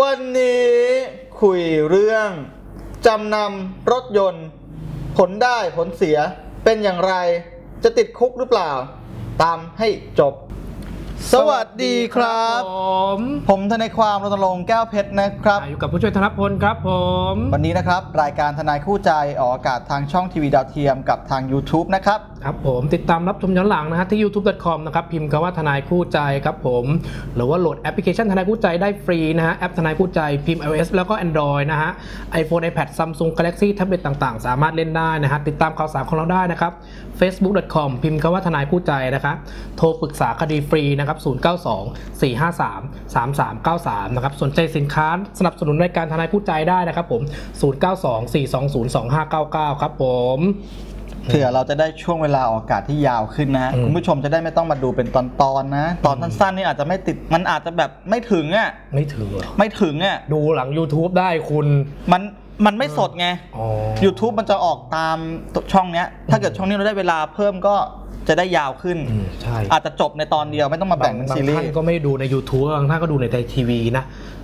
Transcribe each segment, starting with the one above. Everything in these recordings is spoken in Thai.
วันนี้คุยเรื่องจำนำรถยนต์ ผลได้ผลเสียเป็นอย่างไรจะติดคุกหรือเปล่า ตามให้จบ สวัสดีครับ ผมผมทนายความรณรงค์แก้วเพชรนะครับอ่าอยู่กับผู้ช่วยธนพลครับผม วันนี้นะครับ รายการทนายคู่ใจออกอากาศทางช่องทีวีดาวเทียมกับทาง YouTube นะครับ ครับผมติดตามรับชมย้อนหลังนะฮะที่ youtube.com นะครับพิมพ์คำว่าทนายคู่ใจครับผมหรือว่าโหลดแอปพลิเคชันทนายคู่ใจได้ฟรีนะฮะแอปทนายคู่ใจพิมพ์ iOS แล้วก็ Android นะฮะ iPhone iPad Samsung Galaxy แท็บเล็ตต่างๆ สามารถเล่นได้นะฮะติดตามข่าวสารของเราได้นะครับ facebook.com พิมพ์คำว่าทนายคู่ใจนะครับโทรปรึกษาคดีฟรีนะครับ092 453 3393 นะครับสนใจสินค้าสนับสนุนรายการทนายคู่ใจได้นะครับผม 092 420 2599 ครับผม เผื่อเราจะได้ช่วงเวลาออกอากาศที่ยาวขึ้นนะฮะอืมคุณผู้ชมจะได้ไม่ต้องมาดูเป็นตอนๆนะ ตอนสั้นๆนี่อาจจะไม่ติดมันอาจจะแบบไม่ถึงอะไม่ถึงเหรอไม่ถึงอะดูหลัง YouTube ได้คุณมันมันไม่สดไง อ๋อ YouTube มันจะออกตามช่องเนี้ย ถ้าเกิดช่องนี้เราได้เวลาเพิ่มก็จะได้ยาวขึ้น อืมใช่ อาจจะจบในตอนเดียวไม่ต้องมาแบ่งเป็นบางซีรีท่านส์ ก็ไม่ดูใน YouTube บางท่านก็ดูในทีวีนะอืม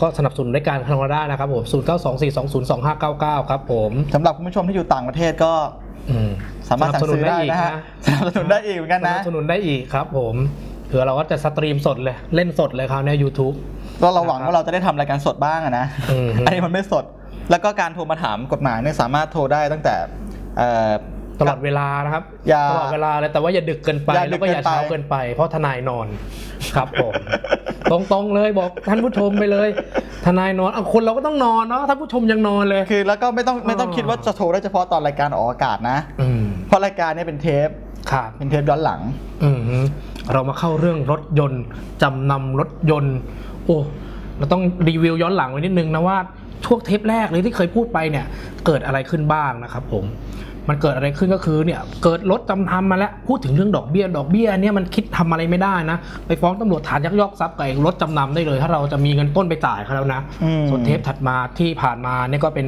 ก็สนับสนุนรายการของเราได้นะครับผม0 9 2 4 2 0 2 5 9 9ครับผมสำหรับคุณผู้ชมที่อยู่ต่างประเทศก็อืมสามารถสั่งซื้อได้นะฮะสนับสนุนได้อีกเหมือนกันสนะนับสนุนได้อีกครับผมเผื่อเราก็จะสตรีมสดเลยเล่นสดเลยคราวเนี้ยูทูบก็เราหวังว่าเราจะได้ทำรายการสดบ้างอะนะอืมอันนี้มันไม่สด แล้วก็การโทรมาถามกฎหมายเนี่ยสามารถโทรได้ตั้งแต่เอ่อตลอดเวลานะครับอย่าตลอดเวลาเลยแต่ว่าอย่าดึกเกินไปอย่าดึแล้กวก็อย่าเกินไปเช้าเกินไป เพราะทนายนอนครับผม ตรงๆเลยบอกท่านผู้ชมไปเลย ทนายนอนเอาคนเราก็ต้องนอนเนาะท่านผู้ชมยังนอนเลย คือแล้วก็ไม่ต้องไม่ต้องอ๋อคิดว่าจะโทรได้เฉพาะตอนรายการออกอากาศนะอืมเพราะรายการเนี้เป็นเทปครับเป็นเทปย้อนหลัง อืมฮึเรามาเข้าเรื่องรถยนต์จำนำรถยนต์ โอ้เราต้องรีวิวย้อนหลังไว้นิดนึงนะว่าช่วงเทปแรกเลยที่เคยพูดไปเนี่ย เกิดอะไรขึ้นบ้างนะครับผม มันเกิดอะไรขึ้นก็คือเนี่ยเกิดรถจำทำมาแล้วพูดถึงเรื่องดอกเบี้ยดอกเบี้ยเนี่ยมันคิดทำอะไรไม่ได้นะ ไปฟ้องตำรวจฐานยักยอกทรัพย์กับไอ้รถจำนำได้เลย ถ้าเราจะมีเงินต้นไปจ่ายเขาแล้วนะอืมส่วนเทปถัดมาที่ผ่านมาเนี่ยก็เป็น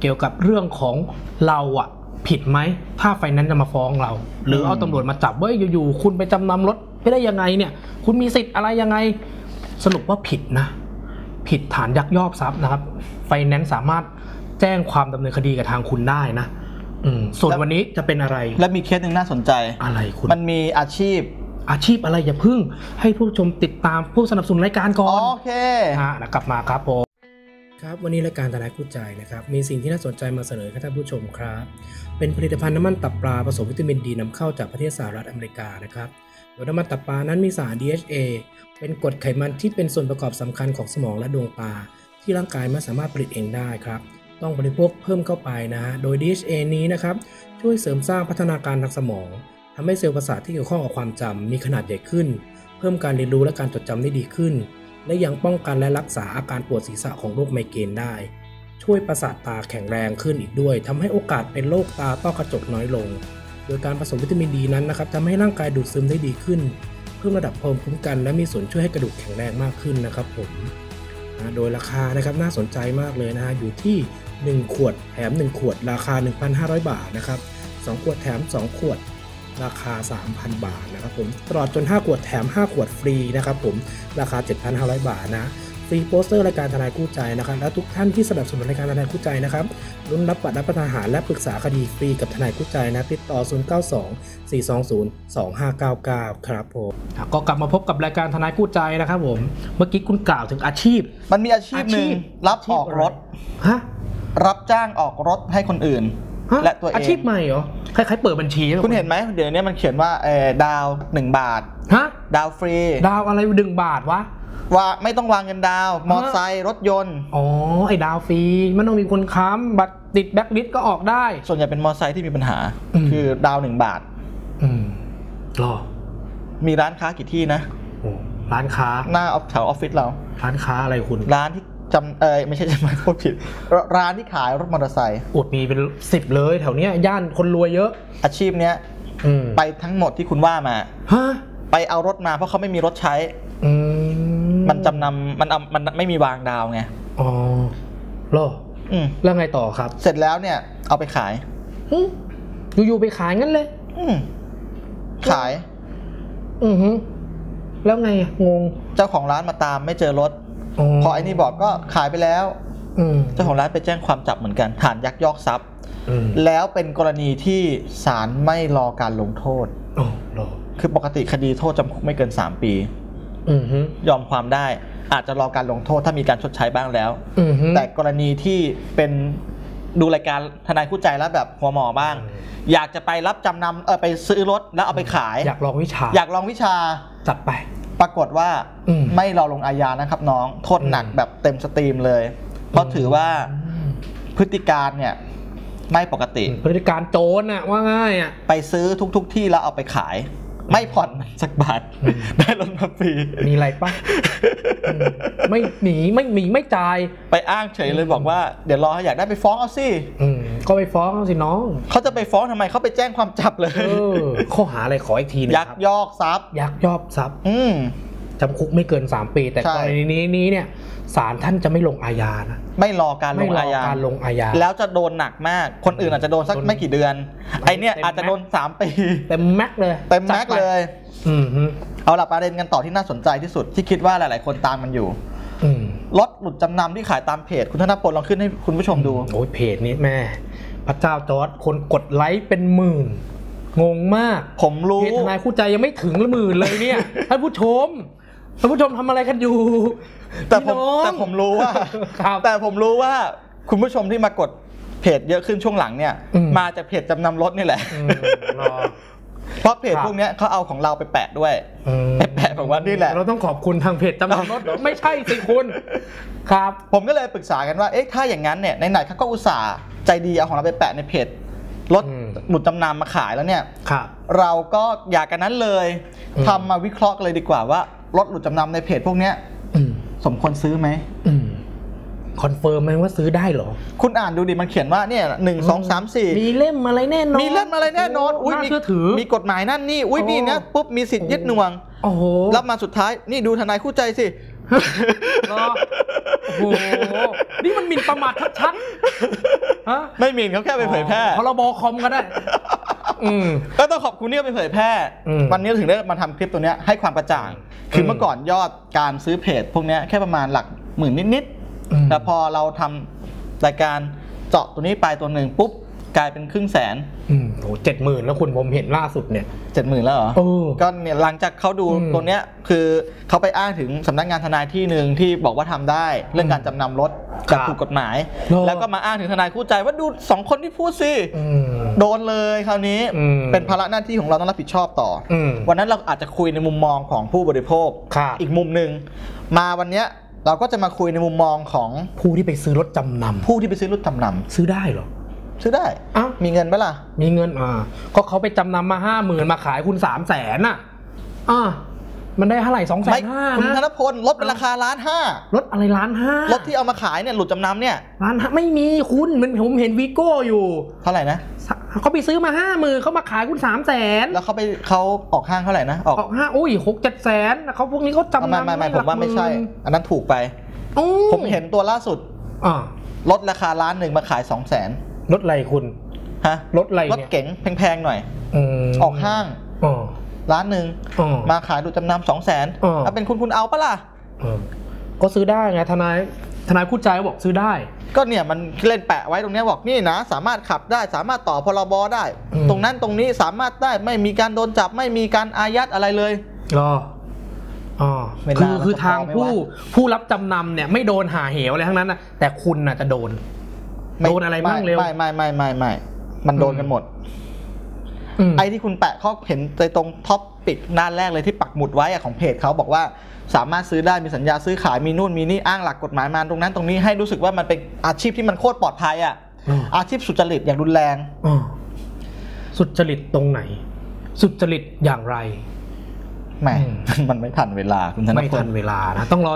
เกี่ยวกับเรื่องของเราอะผิดไหมถ้าไฟแนนซ์จะมาฟ้องเรา หรือเอาตำรวจมาจับเว้ยอยู่ๆคุณไปจำนำรถไม่ได้ยังไงเนี่ย คุณมีสิทธิ์อะไรยังไงสรุปว่าผิดนะ ผิดฐานยักยอกทรัพย์นะครับไฟแนนซ์สามารถแจ้งความดำเนินคดีกับทางคุณได้นะอืม ส่วนแล้ววันนี้จะเป็นอะไร และมีเคสหนึ่งน่าสนใจอะไรคุณมันมีอาชีพอาชีพอะไรอย่าพึ่ง ให้ผู้ชมติดตามผู้สนับสนุนรายการก่อน โอเคอะแล้วกลับมาครับผมครับวันนี้รายการทนายคู่ใจนะครับมีสิ่งที่น่าสนใจมาเสนอให้ท่านผู้ชมครับ เป็นผลิตภัณฑ์น้ำมันตับปลาผสมวิตามินดีนำเข้าจากประเทศสหรัฐอเมริกานะครับโดยน้ำมันตับปลานั้นมีสาร DHA เป็นกรดไขมันที่เป็นส่วนประกอบสำคัญของสมองและดวงตา ที่ร่างกายไม่สามารถผลิตเองได้ครับ ต้องบริโภคเพิ่มเข้าไปนะฮะ โดย DHA นี้นะครับช่วยเสริมสร้างพัฒนาการทางสมองทำให้เซลล์ประสาทที่เกี่ยวข้องกับความจำมีขนาดใหญ่ขึ้น เพิ่มการเรียนรู้และการจดจำได้ดีขึ้น และยังป้องกันและรักษาอาการปวดศีรษะของโรคไมเกรนได้ ช่วยประสาทตาแข็งแรงขึ้นอีกด้วยทำให้โอกาสเป็นโรคตาต้อกระจกน้อยลง โดยการผสมวิตามินดีนั้นนะครับทำให้ร่างกายดูดซึมได้ดีขึ้น เพิ่มระดับภูมิคุ้มกัน และมีส่วนช่วยให้กระดูกแข็งแรงมากขึ้นนะครับผมโดยราคานะครับน่าสนใจมากเลยนะฮะอยู่ที่ 1 ขวดแถม 1 ขวด ราคา 1,500 บาทนะครับ 2 ขวดแถม 2 ขวดราคา 3,000 บาทนะครับผมตลอดจน 5 ขวดแถม 5 ขวดฟรีนะครับผมราคา 7,500 บาทนะฟรีโปสเตอร์รายการทนายคู่ใจนะครับและทุกท่านที่สนับสนุนรายการทนายคู่ใจนะครับรุ่นรับบัตรรับประทานอาหารและปรึกษาคดีฟรีกับทนายคู่ใจนะติดต่อ 092 420 2599 ครับผมก็กลับมาพบกับรายการทนายคู่ใจนะครับผมเมื่อกี้คุณกล่าวถึงอาชีพ มันมีอาชีพหนึ่งอาชีพรับออกรถฮะ รับจ้างออกรถให้คนอื่นฮะและตัวเองอาชีพใหม่เหรอคล้ายๆเปิดบัญชีใช่ไหมคุณเห็นไหมเดี๋ยวนี้มันเขียนว่าเออดาวน์หนึ่งบาทฮะดาวน์ฟรี ดาวน์อะไรหนึ่งบาทวะว่าไม่ต้องวางเงินดาวน์ มอไซค์รถยนต์ อ๋อ ไอ้ดาวน์ฟรีมันต้องมีคนค้ำบัตรติดแบ็คลิสต์ก็ออกได้ ส่วนใหญ่เป็นมอไซค์ที่มีปัญหาอืมคือดาวน์หนึ่งบาทอืมรอ มีร้านค้ากี่ที่นะโอ้ร้านค้า หน้าออฟแถวออฟฟิศเรา ร้านค้าอะไรคุณ ร้านที่ จำเออไม่ใช่จำไม่พูดผิดรร้านที่ขายรถมอเตอร์ไซค์อดมีเป็นสิบเลยแถวเนี้ยย่านคนรวยเยอะ อาชีพเนี้ยอืมไปทั้งหมดที่คุณว่ามาฮะไปเอารถมาเพราะเขาไม่มีรถใช้อืมมันจำนำมันเอามันไม่มีวางดาวไงอ๋อรออืมแล้วไงต่อครับ เสร็จแล้วเนี่ย เอาไปขายหึอยู่ๆไปขายงั้นเลยอืมขาย อือฮึแล้วไงอะงง เจ้าของร้านมาตามไม่เจอรถ พอไอ้นี่บอกก็ขายไปแล้วอืมเจ้าของร้านไปแจ้งความจับเหมือนกัน ฐานยักยอกทรัพย์อืมแล้วเป็นกรณีที่ศาลไม่รอการลงโทษโอ้รอคือปกติคดีโทษจำคุกไม่เกิน 3 ปีอืมฮึยอมความได้ อาจจะรอการลงโทษถ้ามีการชดใช้บ้างแล้วอืมฮึแต่กรณีที่เป็นดูรายการทนายคู่ใจแล้วแบบหัวหมอบ้าง อยากจะไปรับจำนำเออไปซื้อรถแล้วเอาไปขาย อยากลองวิชา อยากลองวิชาจัดไป ปรากฏว่าอืมไม่รอลงอาญานะครับน้อง โทษหนักอืมแบบเต็มสตรีมเลย เพราะถือว่าพฤติการเนี่ยไม่ปกติ พฤติการโจรน่ะว่าง่ายอะไปซื้อทุกๆทที่แล้วเอาไปขาย ไม่ผ่อนสักบาทอืมได้รถมาฟรีมีอะไรปะอืมไม่หนีไม่หนีไม่จ่าย ไปอ้างเฉยเลยบอกว่าเดี๋ยวรออยากได้ไปฟ้องเอาสิอืมก็ไปฟ้องเอาสิน้องเขาจะไปฟ้องทำไมเขาไปแจ้งความจับเลยเออข้อหาอะไรขออีกทีหนึงยักครับยอกทรัพย์ยักยอบทรัพย์ อืม จำคุกไม่เกิน 3 ปี แต่ใช่กรณีนี้นี้เนี่ยศาลท่านจะไม่ลงอาญานะไม่รอการลไม่งรออาญาการลงอาญาแล้วจะโดนหนักมาก คนอื่นอาจจะโดนสักโดนไม่กี่เดือน ไอเนี่ยเต็มอาจจะโดน 3 ปีเต็มแม็กเลยเต็มแม็กจัดไปเลยอืมฮึเอาล่ะประเด็นกันต่อที่น่าสนใจที่สุดที่คิดว่าหลาย ๆ คนตามมันอยู่อืมรถหลุดจำนำที่ขายตามเพจ คุณธนพลลองขึ้นให้คุณผู้ชมดูโอ้ยเพจนี้แม่ พระเจ้าจอร์ดคนกดไลค์เป็นหมื่นงงมาก ผมรู้เพจทนายคู่ใจยังไม่ถึงละหมื่นเลยเนี่ยท่านผู้ชม ท่านผู้ชมทำอะไรกันอยู่ แต่ผมพี่น้องแต่ผมรู้ว่าครับแต่ผมรู้ว่าคุณผู้ชมที่มากดเพจเยอะขึ้นช่วงหลังเนี่ยอืมมาจากเพจจำนำรถนี่แหละอืมรอเพราะเพจครับพวกเนี้ยเขาเอาของเราไปแปะด้วยอืมไปแปะบอกว่านี่แหละ เราต้องขอบคุณทางเพจจำนำรถเหรอไม่ใช่สิคุณครับ ผมก็เลยปรึกษากันว่าเอ๊ะถ้าอย่างนั้นเนี่ยไหนๆเขาก็อุตส่าห์ใจดีเอาของเราไปแปะในเพจรถอืมหลุดจำนำมาขายแล้วเนี่ยครับเราก็อยากกันนั้นเลยอืมทำมาวิเคราะห์กันเลยดีกว่าว่า รถหลุดจำนำในเพจพวกเนี้ยอืมสมควรซื้อไหมอืม confirm ไหมว่าซื้อได้เหรอ คุณอ่านดูดิมันเขียนว่าเนี่ยหนึ่งสองสามสี่มีเล่มอะไรแน่นอน มีเล่มอะไรแน่นอนอุ้ยน่ามีเชื่อถือ มีกฎหมายนั่นนี่อุ้ยโอ้นี่นะปุ๊บมีสิทธิ์ยึดหน่วงโอ้โหแล้วมาสุดท้ายนี่ดูทนายคู่ใจสิเหรอโอ้โหนี่มันหมิ่นประมาทชัดๆฮะไม่มีเขาแค่ไปเผยแพร่พรบคอมก็ได้อืม ก็ต้องขอบคุณที่เอาไปเผยแพร่อืมวันนี้ถึงได้มาทำคลิปตัวเนี้ยให้ความกระจ่าง คือเมื่อก่อนยอดการซื้อเพจ พวกเนี้ยแค่ประมาณหลักหมื่นนิดอืมๆแต่พอเราทำรายการเจาะตัวนี้ไปตัวหนึ่งปุ๊บ กลายเป็นครึ่งแสนอืมโหเจ็ดหมื่นแล้วคุณผมเห็นล่าสุดเนี่ยเจ็ดหมื่นแล้วเหรอเออก็เนี่ยหลังจากเขาดูอืมตัวเนี้ยคือเขาไปอ้างถึงสำนักงานทนายที่หนึ่งที่บอกว่าทำได้เรื่องการจำนำรถครัแบบบถูกกฎหมายโอ้แล้วก็มาอ้างถึงทนายคู่ใจว่าดูสองคนที่พูดสิอืมโดนเลยคราวนี้อืมเป็นภาระหน้าที่ของเราต้องรับผิดชอบต่อออืมวันนั้นเราอาจจะคุยในมุมมองของผู้บริโภคครับอีกมุมหนึ่งมาวันเนี้ยเราก็จะมาคุยในมุมมองของผู้ที่ไปซื้อรถจำนผู้ที่ไปซื้อรถจำนำซื้อได้เหรอำ ซื้อได้อ้าวมีเงินไหมล่ะ มีเงินอ่าก็เขาไปจำนำมาห้าหมื่นมาขายคุณสามแสนอะอ่ามันได้เท่าไหร่สองแสไม่นห้าคุณธนะนพลรถเป็นราคาล้านห้ารถอะไรล้านห้ารรถที่เอามาขายเนี่ยหลุดจำนำเนี่ยล้านห้าไม่มีคุณมันผมเห็นวีโก้อยู่ เท่าไหร่นะเขาไปซื้อมาห้าหมื่นเขามาขายคุณสามแสนแล้วเขาไปเขาออกห้างเท่าไหร่นะออกออกห้าโอ้ยหกเจ็ดแสนเขาพวกนี้เขาจำไม่นำไม่ไม่ให้ผมว่าไม่ใช่หลักหนอันนั้นถูกไปโอ้ผมเห็นตัวล่าสุดอ่ารถราคาล้านหนึ่งมาขายสองแสน รถอะไรคุณ ฮะรถอะไรรถเนี่ยเก๋งแพงๆหน่อย มออกห้างอ๋อล้านหนึ่งอ๋อ มาขายดูจำนำสองแสนอ๋อถ้าเป็นคุณคุณเอาปะล่ะ เออก็ซื้อได้ไงทนายทนายคู่ใจบอกซื้อได้ ก็เนี่ยมันเล่นแปะไว้ตรงเนี้ยบอกนี่นะ สามารถขับได้สามารถต่อพรบได้ อืม ตรงนั้นตรงนี้สามารถได้ไม่มีการโดนจับไม่มีการอายัดอะไรเลย รออ๋อไม่คืน่าอมันคือจะทางพอไหมผู้วะผู้รับจำนำเนี่ยไม่โดนหาเหวอะไรทั้งนั้นนะแต่คุณน่ะจะโดนม่ โดนอะไรบ้างเร็วไม่ไม่ไม่ไม่ไม่มันโดนกันหมดอืมไอ้ที่คุณแปะเขาเห็นในตรงท็อปปิกหน้าแรกเลยที่ปักหมุดไว้อะของเพจเขาบอกว่าสามารถซื้อได้มีสัญญาซื้อขายมีนู่นมีนี่อ้างหลักกฎหมายมาตรงนั้นตรงนี้ให้รู้สึกว่ามันเป็นอาชีพที่มันโคตรปลอดภัยอะอืมอาชีพสุจริตอย่างรุนแรงอ๋อสุจริตตรงไหน สุจริตอย่างไร แหมอืมมันไม่ทันเวลาคุณธนไม่พทัลนเวลานะต้องรอ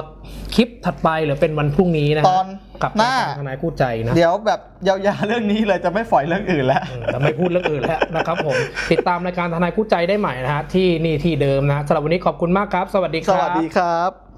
คลิปถัดไปหรือเป็นวันพรุ่งนี้นะฮะตอนกับหน้ารายการทนายคู่ใจนะเดี๋ยวแบบยาวๆเรื่องนี้เลยจะไม่ฝอยเรื่องอื่นแล้วอืมแต่ไม่พูดเรื่องอื่นแล้วนะครับผมติดตามรายการทนายคู่ใจได้ใหม่นะฮะที่นี่ที่เดิมนะสำหรับวันนี้ขอบคุณมากครับ สวัสดีคสรับวัสดีครับ